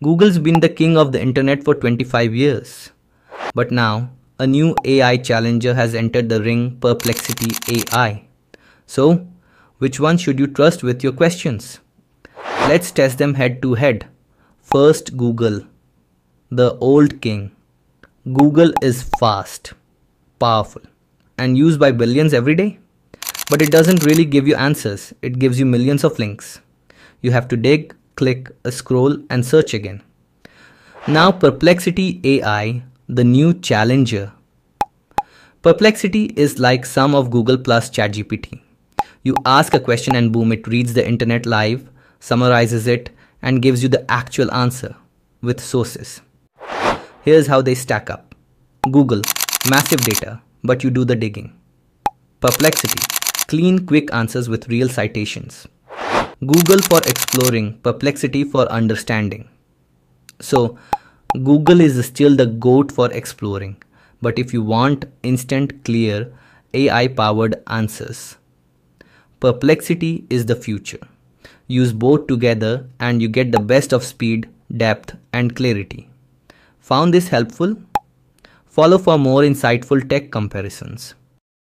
Google's been the king of the internet for 25 years. But now, a new AI challenger has entered the ring Perplexity AI. So, which one should you trust with your questions? Let's test them head to head. First, Google, the old king. Google is fast, powerful, and used by billions every day. But it doesn't really give you answers, it gives you millions of links. You have to dig, click, scroll, and search again. Now, Perplexity AI, the new challenger. Perplexity is like some of Google Plus ChatGPT. You ask a question and boom, it reads the internet live, summarizes it, and gives you the actual answer with sources. Here's how they stack up Google, massive data, but you do the digging. Perplexity, clean, quick answers with real citations. Google for exploring, Perplexity for understanding. So, Google is still the GOAT for exploring, but if you want instant, clear, AI powered answers, Perplexity is the future. Use both together and you get the best of speed, depth, and clarity. Found this helpful? Follow for more insightful tech comparisons.